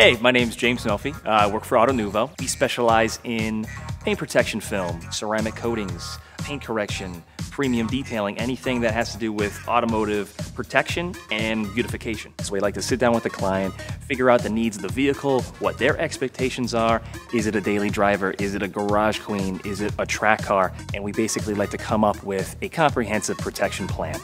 Hey, my name is James Melfi. Uh, I work for AutoNuvo. We specialize in paint protection film, ceramic coatings, paint correction, premium detailing, anything that has to do with automotive protection and beautification. So we like to sit down with the client, figure out the needs of the vehicle, what their expectations are. Is it a daily driver? Is it a garage queen? Is it a track car? And we basically like to come up with a comprehensive protection plan.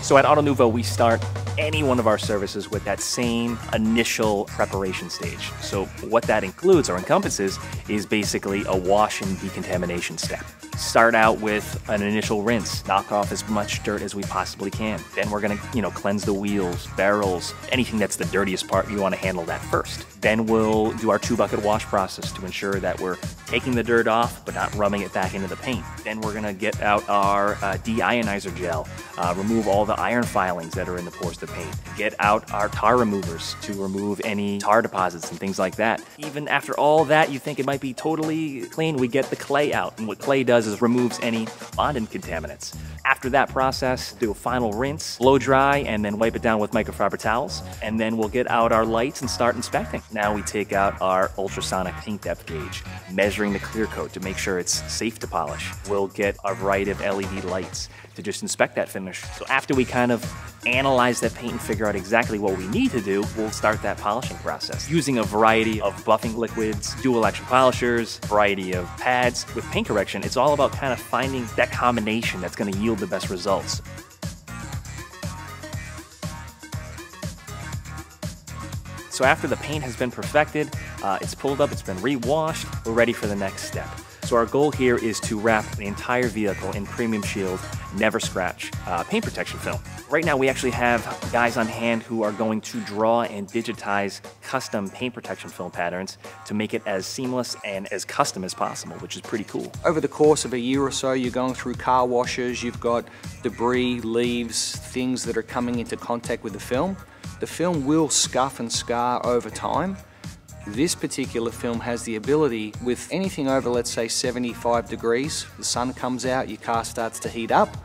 So at AutoNuvo, we start any one of our services with that same initial preparation stage. So what that includes or encompasses is basically a wash and decontamination step. Start out with an initial rinse, knock off as much dirt as we possibly can. Then we're gonna, you know, cleanse the wheels, barrels, anything that's the dirtiest part, you wanna handle that first. Then we'll do our two bucket wash process to ensure that we're taking the dirt off, but not rubbing it back into the paint. Then we're gonna get out our uh, deironizer gel, uh, remove all the iron filings that are in the pores of the paint, get out our tar removers to remove any tar deposits and things like that. Even after all that, you think it might be totally clean, we get the clay out. And what clay does is removes any bonding contaminants. After that process, do a final rinse, blow dry, and then wipe it down with microfiber towels. And then we'll get out our lights and start inspecting. Now we take out our ultrasonic paint depth gauge, measuring the clear coat to make sure it's safe to polish. We'll get a variety of LED lights to just inspect that finish. So after we kind of analyze that paint and figure out exactly what we need to do, we'll start that polishing process using a variety of buffing liquids, dual action polishers, variety of pads. With paint correction, it's all about kind of finding that combination that's going to yield the best results. So after the paint has been perfected, uh, it's pulled up, it's been re-washed, we're ready for the next step. So our goal here is to wrap the entire vehicle in Premium Shield Never Scratch uh, paint protection film. Right now we actually have guys on hand who are going to draw and digitize custom paint protection film patterns to make it as seamless and as custom as possible, which is pretty cool. Over the course of a year or so, you're going through car washes, you've got debris, leaves, things that are coming into contact with the film. The film will scuff and scar over time. This particular film has the ability with anything over let's say 75 degrees, the sun comes out, your car starts to heat up,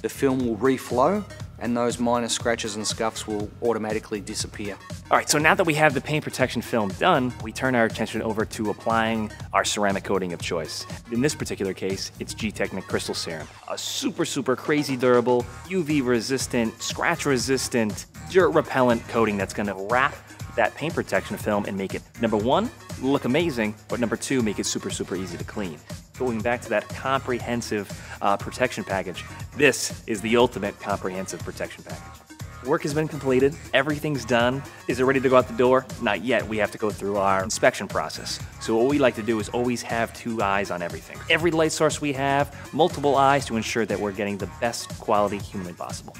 the film will reflow and those minor scratches and scuffs will automatically disappear. All right, so now that we have the paint protection film done, we turn our attention over to applying our ceramic coating of choice. In this particular case, it's Gtechniq Crystal Serum. A super, super crazy durable, UV resistant, scratch resistant, dirt repellent coating that's gonna wrap that paint protection film and make it, number one, look amazing, but number two, make it super, super easy to clean. Going back to that comprehensive uh, protection package, this is the ultimate comprehensive protection package. Work has been completed, everything's done. Is it ready to go out the door? Not yet. We have to go through our inspection process. So what we like to do is always have two eyes on everything. Every light source we have, multiple eyes to ensure that we're getting the best quality humanly possible.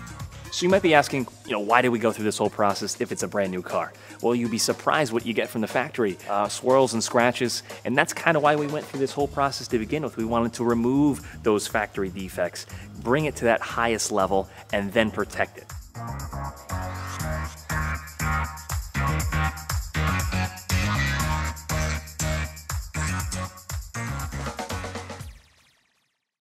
So you might be asking, you know, why did we go through this whole process if it's a brand new car? Well, you'd be surprised what you get from the factory, uh, swirls and scratches, and that's kind of why we went through this whole process to begin with. We wanted to remove those factory defects, bring it to that highest level, and then protect it.